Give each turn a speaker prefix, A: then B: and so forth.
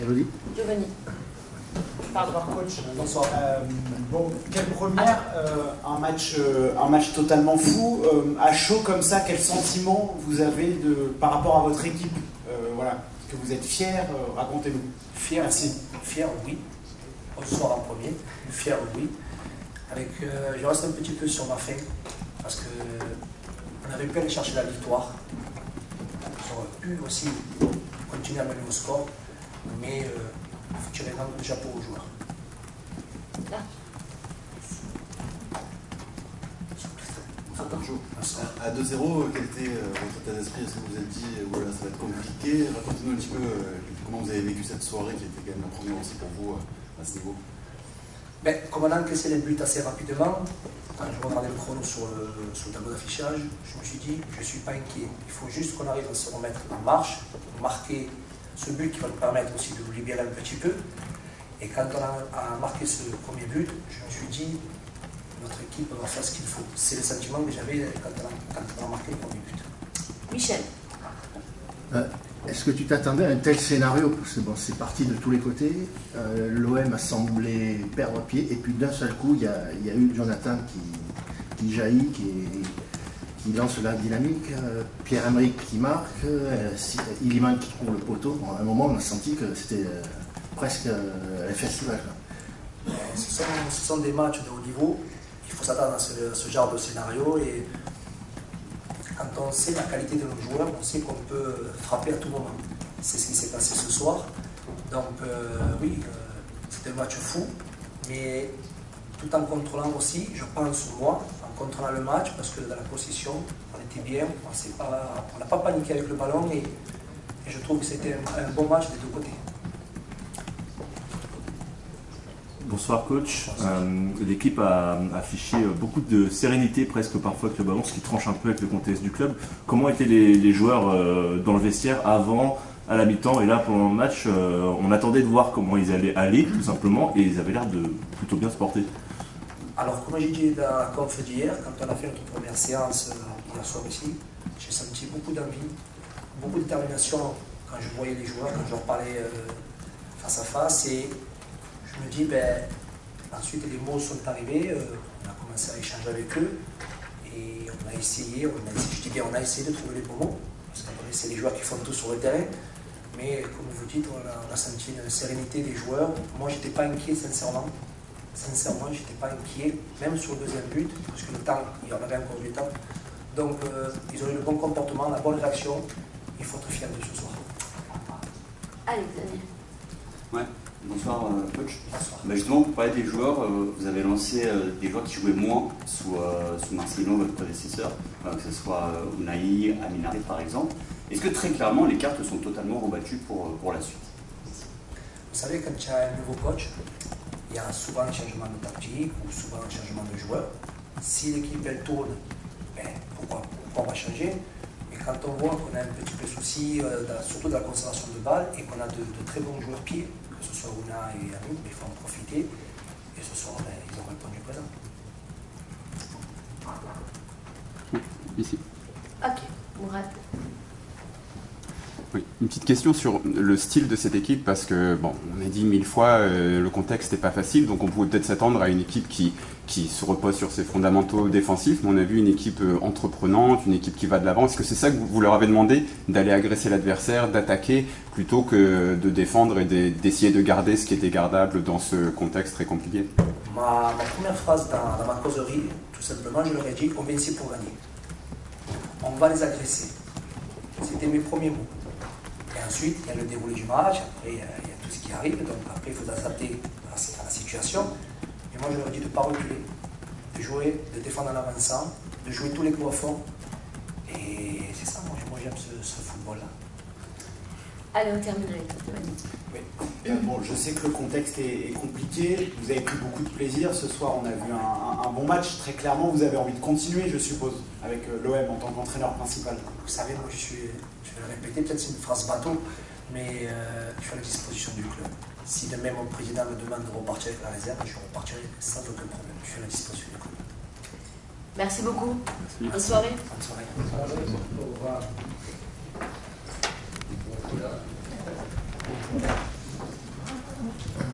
A: Elodie
B: Giovanni. Pardon.
C: Coach, bonsoir. Euh, bon, quelle première, euh, un, match, euh, un match totalement fou. Euh, à chaud comme ça, quel sentiment vous avez de, par rapport à votre équipe? Euh, Voilà, Est-ce que vous êtes fier Euh, Racontez-nous.
D: Fier,
C: Merci.
D: Fier, oui. Bonsoir en premier. Fier, oui. Avec, euh, je reste un petit peu sur ma faim parce que on avait pu aller chercher la victoire. On aurait pu aussi continuer à mener au score, mais euh, il faut tirer un de chapeau aux joueurs.
E: À 2-0, quel était euh, votre état d'esprit Est-ce que vous vous êtes dit, euh, voilà, ça va être compliqué Racontez-nous un petit peu euh, comment vous avez vécu cette soirée qui était quand même la première aussi pour vous euh, à ce niveau.
D: Ben, comme on a encaissé les buts assez rapidement, quand je regardais le chrono sur le, sur le tableau d'affichage, je me suis dit, je ne suis pas inquiet. Il faut juste qu'on arrive à se remettre en marche, marquer ce but qui va nous permettre aussi de nous libérer un petit peu. Et quand on a, a marqué ce premier but, je me suis dit, notre équipe va faire ce qu'il faut. C'est le sentiment que j'avais quand, on a- quand on a marqué le premier but.
B: Michel.
A: Euh, Est-ce que tu t'attendais à un tel scénario? Parce que bon, c'est parti de tous les côtés. Euh, L'OM a semblé perdre pied, et puis d'un seul coup, il y a, il y a eu Jonathan qui, qui jaillit, qui, qui lance la dynamique, euh, Pierre-Emerick qui marque, euh, si- Iliman qui court le poteau. Bon, à un moment, on a senti que c'était euh, presque euh, un festival.
D: Euh, Ce sont, ce sont des matchs de haut niveau. Il faut s'attendre à ce, genre de scénario. Et quand on sait la qualité de nos joueurs, on sait qu'on peut frapper à tout moment. C'est ce qui s'est passé ce soir. Donc euh, oui, euh, c'était un match fou. Mais tout en contrôlant aussi, je pense moi, contrôlant le match, parce que dans la possession, on était bien. On n'a pas paniqué avec le ballon. Et, et je trouve que c'était un, un bon match des deux côtés.
F: Bonsoir coach. Euh, L'équipe a affiché beaucoup de sérénité presque parfois avec le ballon, ce qui tranche un peu avec le contexte du club. Comment étaient les, les joueurs euh, dans le vestiaire avant, à la mi-temps et là pendant le match euh, On attendait de voir comment ils allaient aller tout simplement et ils avaient l'air de plutôt bien se porter.
D: Alors, comme j'ai dit dans la conf d'hier, quand on a fait notre première séance euh, hier soir ici, j'ai senti beaucoup d'envie, beaucoup de détermination quand je voyais les joueurs, quand je leur parlais euh, face à face. Et je me dis, ben, ensuite les mots sont arrivés, euh, on a commencé à échanger avec eux et on a essayé, je dis bien, on a essayé de trouver les bons mots, parce qu'après, c'est les joueurs qui font tout sur le terrain. Mais comme vous dites, on a, on a senti une sérénité des joueurs. Moi, j'étais pas inquiet, sincèrement. Sincèrement, je n'étais pas inquiet, même sur le deuxième but, parce que le temps, il y en avait encore du temps. Donc, euh, ils ont eu le bon comportement, la bonne réaction. Il faut être fier de ce soir.
B: Allez, Xavier.
G: Ouais, bonsoir euh, coach.
D: Bonsoir.
G: Bah, justement, pour parler des joueurs, euh, vous avez lancé euh, des joueurs qui jouaient moins sous, sous Marcelo, votre prédécesseur, que ce soit Unai, Aminari par exemple. Est-ce que très clairement les cartes sont totalement rebattues pour, pour la suite?
D: Vous savez, quand tu as un nouveau coach, il y a souvent un changement de tactique ou souvent un changement de joueur. Si l'équipe elle tourne, ben, pourquoi, pourquoi on va changer? Mais quand on voit qu'on a un petit peu de souci, euh, dans- surtout dans la conservation de balles, et qu'on a de, très bons joueurs pieds, que ce soit Una et Anouk, il faut en profiter. Et ce soir, ben, ils ont répondu présent.
H: Ici. Une petite question sur le style de cette équipe, parce que, bon, on a dit mille fois, euh, le contexte n'est pas facile, donc on pouvait peut-être s'attendre à une équipe qui, qui se repose sur ses fondamentaux défensifs, mais on a vu une équipe euh, entreprenante, une équipe qui va de l'avant. Est-ce que c'est ça que vous, leur avez demandé, d'aller agresser l'adversaire, d'attaquer, plutôt que de défendre et de- d'essayer de garder ce qui était gardable dans ce contexte très compliqué?
D: Ma, ma première phrase dans, dans ma causerie, tout simplement, je leur ai dit on vient ici pour gagner. On va les agresser. C'était mes premiers mots. Ensuite, il y a le déroulé du match, après, il y a, tout ce qui arrive, donc après, il faut s'adapter à, la- situation. Et moi, je leur dit de ne pas reculer, de jouer, de défendre en avançant, de jouer tous les coups à fond. Et c'est ça, moi, moi, j'aime ce football-là.
B: Allez, on termine avec toi, Giovanni.
C: Euh, bon, je sais que le contexte est, est compliqué. Vous avez pris beaucoup de plaisir. Ce soir, on a vu un, un- un bon match. Très clairement, vous avez envie de continuer, je suppose, avec euh, l'OM en tant qu'entraîneur principal.
D: Vous savez, moi, je suis, je vais le répéter, peut-être c'est une phrase bateau, mais euh, je suis à la disposition du club. Si demain mon président me demande de repartir avec la réserve, je repartirai sans aucun problème. Je suis à la disposition du club.
B: Merci beaucoup. Bonne soirée.
D: Bonne soirée. Thank you.